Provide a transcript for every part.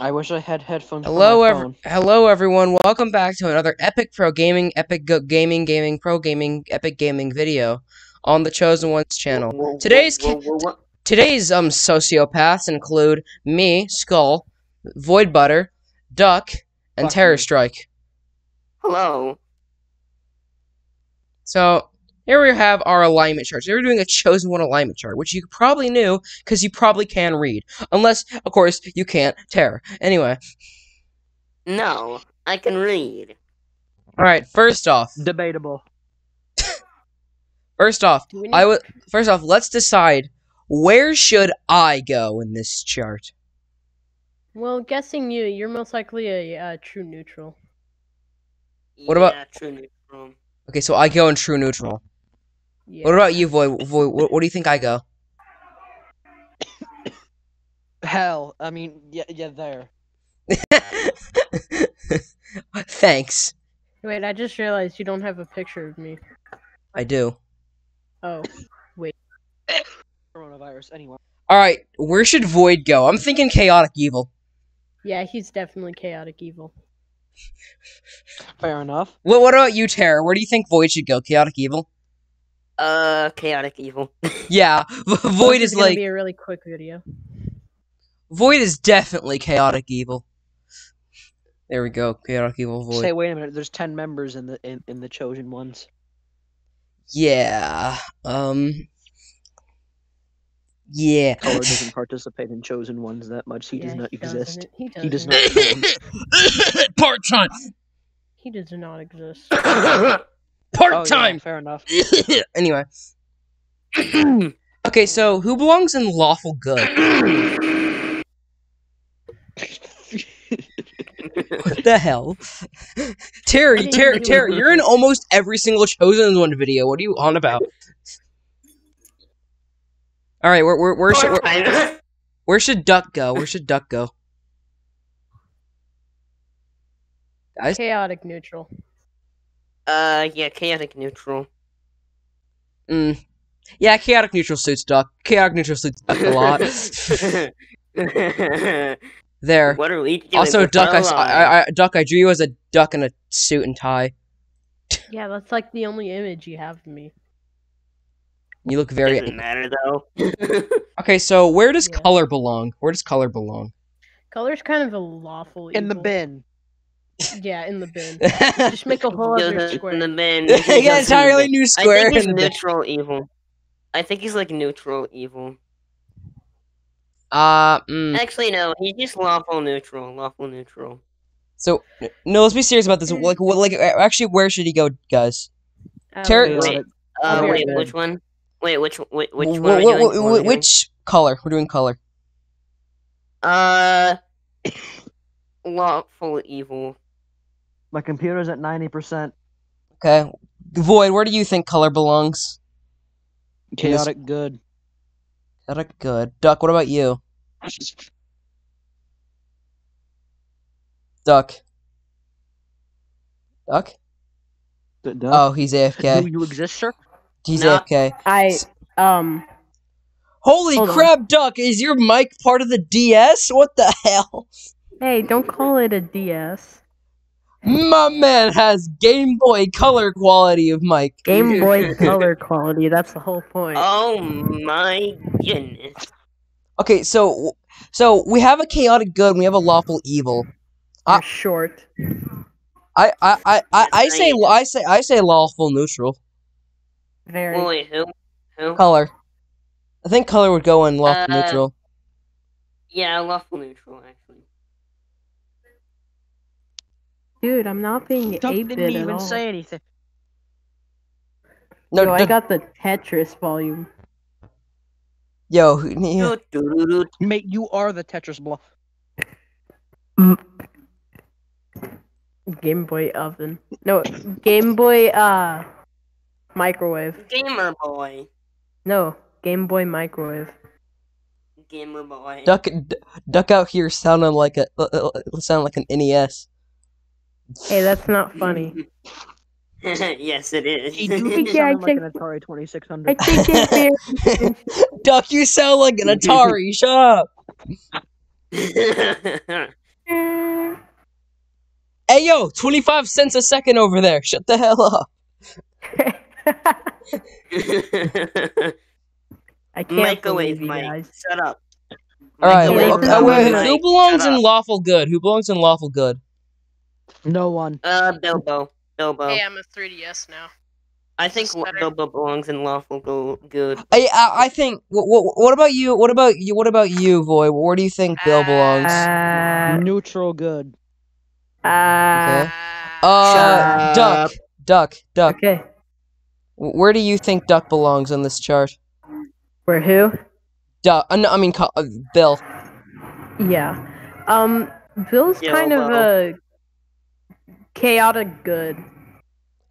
I wish I had headphones. for Hello, my ev- phone. hello everyone. Welcome back to another Epic Pro Gaming, Epic Go- Gaming, Gaming Pro Gaming, Epic Gaming video on the Chosen Ones channel. Whoa, whoa, Today's whoa, whoa, whoa. Today's um sociopaths include me, Skull, Void Butter, Duck, and Fuck Terror you. Strike. Hello. So here we have our alignment charts. We're doing a chosen one alignment chart, which you probably knew because you probably can read, unless of course you can't. Terror. Anyway, No, I can read. all right. First off, Debatable. first off, need- I would first off let's decide where should I go in this chart. Well, guessing you, you're most likely a uh, true neutral. What about- Yeah, true neutral. Okay, so I go in true neutral. Yeah. What about you, Void? Void, what, what do you think I go? Hell, I mean, yeah, yeah, there. Thanks. Wait, I just realized you don't have a picture of me. I do. Oh, wait. Coronavirus. Anyway. All right, where should Void go? I'm thinking chaotic evil. yeah, he's definitely chaotic evil. Fair enough. What What about you, Terror? Where do you think Void should go? Chaotic evil? Uh, chaotic evil. Yeah, V- Void This is gonna like be a really quick video. Void is definitely chaotic evil. There we go, chaotic evil Void. Say, wait a minute. There's ten members in the in, in the chosen ones. Yeah. Um. Yeah. Color doesn't participate in chosen ones that much. He does Yeah, not exist. doesn't. He doesn't. He does not. Part time. He does not exist. Part Oh, yeah, time. fair enough. anyway. Okay, so who belongs in lawful good? What the hell? Terry, Terry, Terry, you're in almost every single Chosen One video. What are you on about? All right, where where where should where, where should Duck go? Where should Duck go? Guys, chaotic neutral. Uh, yeah, chaotic neutral. mm, yeah, chaotic neutral suits Duck. Chaotic neutral suits Duck a lot. there. what are we doing? Also, Duck, I, our s- lives? I- I- Duck, I drew you as a duck in a suit and tie. Yeah, that's like the only image you have of me. You look very Doesn't matter though. okay. So where does Yeah. color belong? Where does color belong? Color's kind of a lawful In the bin. Yeah, in the bin. Just Just make a whole other Goes square. in the bin. yeah, He goes in entirely bin. new I square. think he's in the bin. neutral evil. I think he's like neutral evil. Uh, mm, Actually, no, he's just lawful neutral. Lawful neutral. so no, let's be serious about this. Like, what, like, uh, actually, where should he go, guys? Um, Terry- Wait, uh, wait, which one? Wait, which which, which Wh- one? Are wh- we What doing? which color? We're doing color. Uh, lawful evil. My computer's at ninety percent. Okay, Void. Where do you think color belongs? Chaotic good. Chaotic good. Duck. What about you? Duck. Duck. D- duh. Oh, he's AFK. Do AFK. you exist, sir? He's No. AFK. I um Holy Hold on. crap, Duck! Is your mic part of the DS? What the hell? hey, don't call it a DS. My man has Game Boy Color quality of mic. Game Boy Color quality. That's the whole point. Oh my goodness. Okay, so so we have a chaotic good, and we have a lawful evil. You're I- short. I I I, I, I say I- I say I say lawful neutral Very. Wait, wait, who? Who? color. I think color would go in lawful Uh, neutral. Yeah, lawful neutral actually. Dude, I'm not being Duck 8 didn't bit at even all. say anything. No, Yo, I got the Tetris volume. yo, yeah. Mate, you are the Tetris block. Game Boy oven. No, Game Boy uh microwave. Gamer boy. No, Game Boy microwave. Gamer boy. Duck D- Duck out here sounding like a uh, uh, sound like an NES. Hey, that's not funny. yes, it is. He do Yeah, I sound like think- an Atari 2600. I think it's very Duck, you sound like an Atari. Shut up. Hey, yo, 25 cents a second over there. Shut the hell up. I can't Microwave believe you Mike. guys. Shut up. All right, Microwave uh, wait, who belongs in lawful good? Who belongs in lawful good? No one. Uh, Bilbo. Bilbo. Hey, I'm a 3DS now. I think This is Lo- better. Bilbo belongs in lawful go- good. I I, I think. What, what, what about you? What about you? What about you, Void? Where do you think Bill belongs? Uh, Neutral good. uh, Okay. Uh, Duck, Duck, Duck. okay. Where do you think Duck belongs on this chart? Where who? Duck. Uh, no, I mean, uh, Bill. Yeah. Um, Bill's Yo, kind of a chaotic good.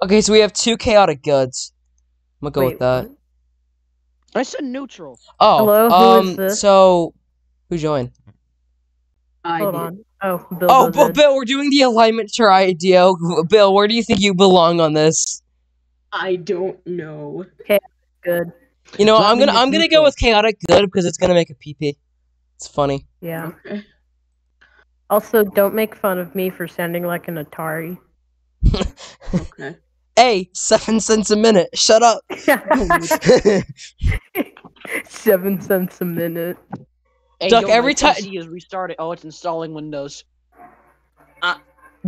Okay, so we have two chaotic goods. I'm gonna go Wait, with that. I said neutral. Oh, Hello, who um, is this? so who joined? I Hold did. on. Oh, Bill. Oh, but Bill, we're doing the alignment chart idea. Bill, where do you think you belong on this? I don't know. Okay, good. You know, That I'm gonna I'm gonna go with chaotic good because it's gonna make a PP. It's funny. Yeah. Okay. Also, don't make fun of me for sounding like an Atari. Okay. Hey, seven cents a minute. Shut up. Seven cents a minute. Hey, Duck, yo, every time ti- PC is restarted. Oh, it's installing Windows.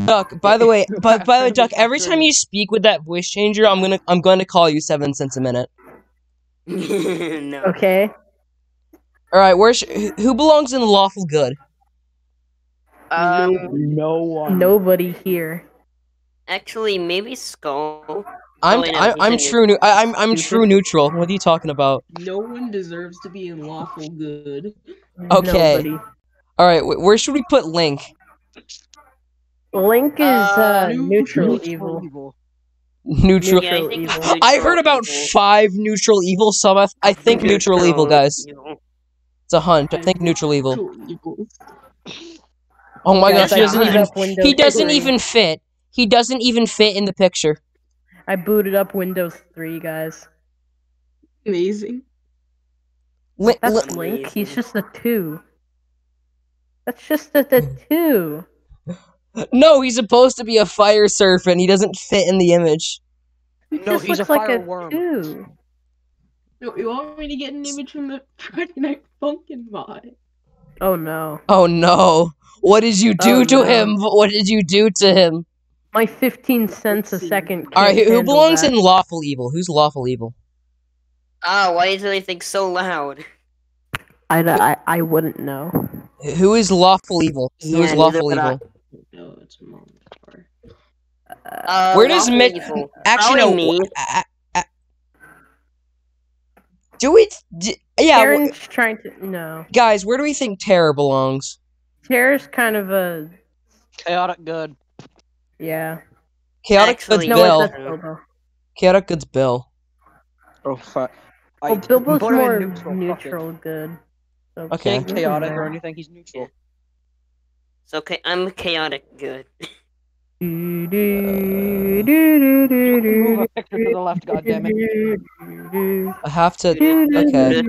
Duck. By the way, but by the way, Duck. Every time you speak with that voice changer, I'm gonna I'm going to call you seven cents a minute. no. Okay. All right, where sh- who- who belongs in lawful good? Um, No one. Nobody here. actually, maybe Skull. I'm Oh, wait, I, he's I'm true. Nu- I, I'm I'm true neutral. What are you talking about? No one deserves to be in lawful good. Okay. Nobody. All right, wh- where should we put Link? Link is uh, Uh, neutral, Neutral evil. Neutral. Yeah, I Neutral evil. I heard about evil. five neutral evil. So I, I think neutral evil, guys. evil. It's a hunt. I think neutral evil. Neutral evil. Oh my Guys, gosh, he doesn't even he doesn't 3. even fit. He doesn't even fit in the picture. I booted up Windows 3, guys. Amazing. Li- That's li- Link. He's just a two. That's just a, the two. no, he's supposed to be a fire serpent. He doesn't fit in the image. He No, just he's a looks like fire a worm. two. No, you want me to get an image from the Friday Night Funkin' mod? Oh no. Oh no. What did you do Oh, to no. him? What did you do to him? My 15 cents a second. All right, who, who belongs that. in lawful evil? Who's lawful evil? Ah, why is everything so loud? I, I, I wouldn't know. Who is lawful evil? Who Yeah, is lawful would I. evil? No, it's Montar. Uh, Where does Mitch- Actually, Probably no. me. Do we? D- yeah, w- Karen's trying to. No. guys, where do we think Terror belongs? Tara's kind of a. Chaotic good. Yeah. Chaotic Actually, Good's No, Bill. wait, Bilbo. Chaotic Good's Bill. Oh fuck. Oh, Bilbo's put him in more neutral, neutral, good. So Okay. Chaotic or anything. He's neutral. It's okay. I'm chaotic good. Do, do, do, do, do, Move a picture to the left, goddammit. I have to. Okay.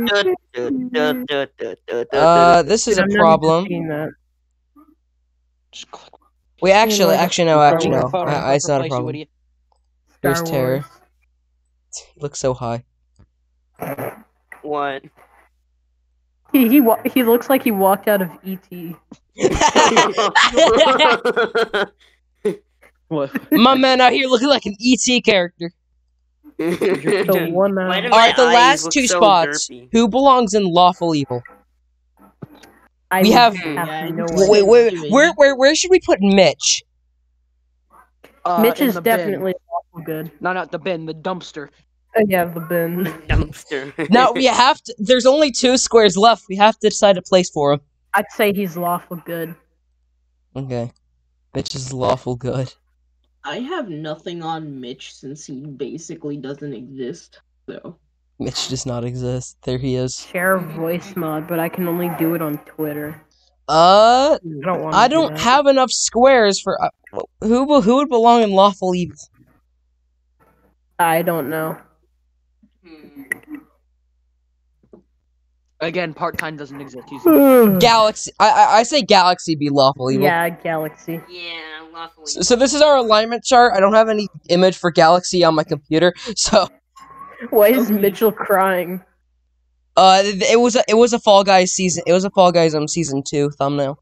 Uh, Uh, this is Dude, a I'm not problem. seeing that. Just click. Wait, actually, actually, no, actually, no. phone I, I, it's not a problem. idiot. There's Terror. He looks so high. what? He he wa- he looks like he walked out of ET. What? My man out here looking like an ET character. The one. Uh, All right, the last two so spots. derpy? Who belongs in lawful evil? I we would have- Yeah, no Wait, idea. wait, wait, where, where, where should we put Mitch? Uh, Mitch is the bin. definitely awful good. No, not the bin. The dumpster. Oh yeah, the bin. The dumpster. Now we have to. There's only two squares left. We have to decide a place for him. I'd say he's lawful good. Okay. Mitch is lawful good. I have nothing on Mitch since he basically doesn't exist. So Mitch does not exist. There he is. Share voice mod, but I can only do it on Twitter. Uh, I don't. I don't have enough squares for uh, who. will- Who would belong in lawful evil? I don't know. Again, part time doesn't exist. Galaxy. I, I I say Galaxy be lawful evil. yeah, Galaxy. yeah, unlawfully. So, so this is our alignment chart. I don't have any image for Galaxy on my computer, so Why is Mitchell crying? uh, it was a, it was a Fall Guys season. It was a Fall Guys um season two thumbnail.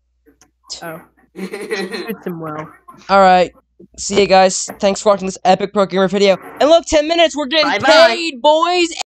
Oh, suits him well. All right, see you guys. Thanks for watching this epic pro gamer video. And look, ten minutes. We're getting Bye-bye. paid, boys.